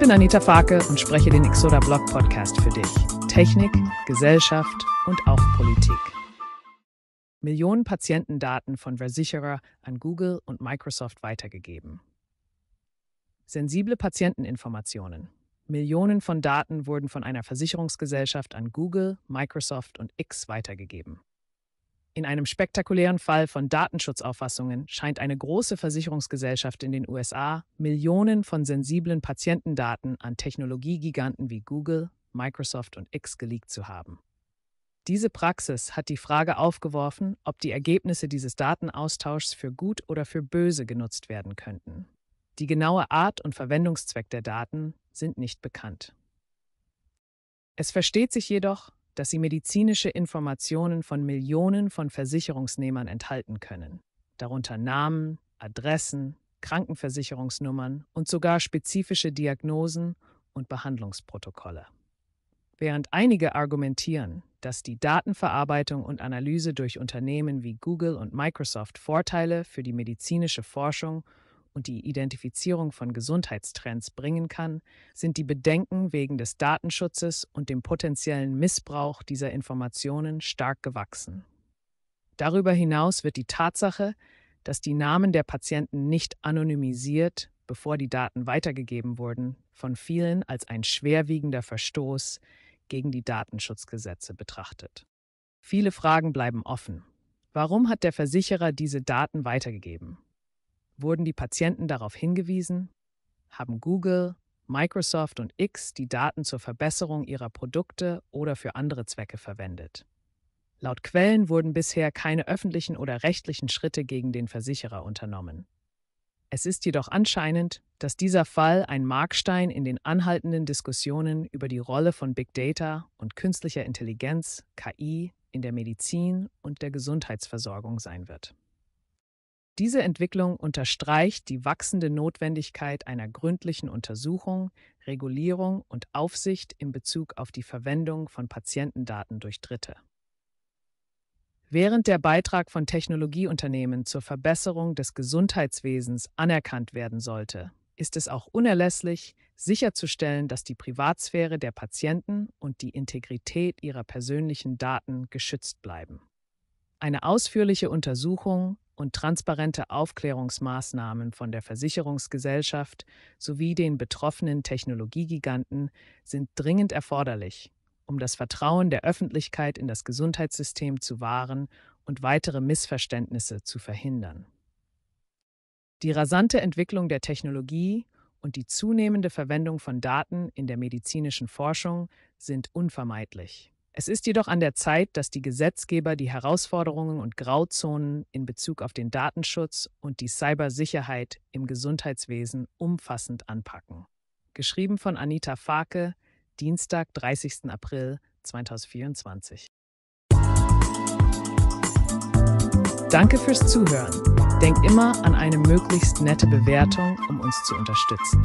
bin Anita Farke und spreche den Exoda Blog Podcast für dich. Technik, Gesellschaft und auch Politik. Millionen Patientendaten von Versicherer an Google und Microsoft weitergegeben. Sensible Patienteninformationen. Millionen von Daten wurden von einer Versicherungsgesellschaft an Google, Microsoft und X weitergegeben. In einem spektakulären Fall von Datenschutzauffassungen scheint eine große Versicherungsgesellschaft in den USA Millionen von sensiblen Patientendaten an Technologiegiganten wie Google, Microsoft und X geleakt zu haben. Diese Praxis hat die Frage aufgeworfen, ob die Ergebnisse dieses Datenaustauschs für gut oder für böse genutzt werden könnten. Die genaue Art und Verwendungszweck der Daten sind nicht bekannt. Es versteht sich jedoch, dass sie medizinische Informationen von Millionen von Versicherungsnehmern enthalten können, darunter Namen, Adressen, Krankenversicherungsnummern und sogar spezifische Diagnosen und Behandlungsprotokolle. Während einige argumentieren, dass die Datenverarbeitung und Analyse durch Unternehmen wie Google und Microsoft Vorteile für die medizinische Forschung und die Identifizierung von Gesundheitstrends bringen kann, sind die Bedenken wegen des Datenschutzes und dem potenziellen Missbrauch dieser Informationen stark gewachsen. Darüber hinaus wird die Tatsache, dass die Namen der Patienten nicht anonymisiert, bevor die Daten weitergegeben wurden, von vielen als ein schwerwiegender Verstoß gegen die Datenschutzgesetze betrachtet. Viele Fragen bleiben offen. Warum hat der Versicherer diese Daten weitergegeben? Wurden die Patienten darauf hingewiesen? Haben Google, Microsoft und X die Daten zur Verbesserung ihrer Produkte oder für andere Zwecke verwendet? Laut Quellen wurden bisher keine öffentlichen oder rechtlichen Schritte gegen den Versicherer unternommen. Es ist jedoch anscheinend, dass dieser Fall ein Markstein in den anhaltenden Diskussionen über die Rolle von Big Data und künstlicher Intelligenz, KI, in der Medizin und der Gesundheitsversorgung sein wird. Diese Entwicklung unterstreicht die wachsende Notwendigkeit einer gründlichen Untersuchung, Regulierung und Aufsicht in Bezug auf die Verwendung von Patientendaten durch Dritte. Während der Beitrag von Technologieunternehmen zur Verbesserung des Gesundheitswesens anerkannt werden sollte, ist es auch unerlässlich, sicherzustellen, dass die Privatsphäre der Patienten und die Integrität ihrer persönlichen Daten geschützt bleiben. Eine ausführliche Untersuchung und transparente Aufklärungsmaßnahmen von der Versicherungsgesellschaft sowie den betroffenen Technologiegiganten sind dringend erforderlich, um das Vertrauen der Öffentlichkeit in das Gesundheitssystem zu wahren und weitere Missverständnisse zu verhindern. Die rasante Entwicklung der Technologie und die zunehmende Verwendung von Daten in der medizinischen Forschung sind unvermeidlich. Es ist jedoch an der Zeit, dass die Gesetzgeber die Herausforderungen und Grauzonen in Bezug auf den Datenschutz und die Cybersicherheit im Gesundheitswesen umfassend anpacken. Geschrieben von Anita Farke, Dienstag, 30. April 2024. Danke fürs Zuhören. Denk immer an eine möglichst nette Bewertung, um uns zu unterstützen.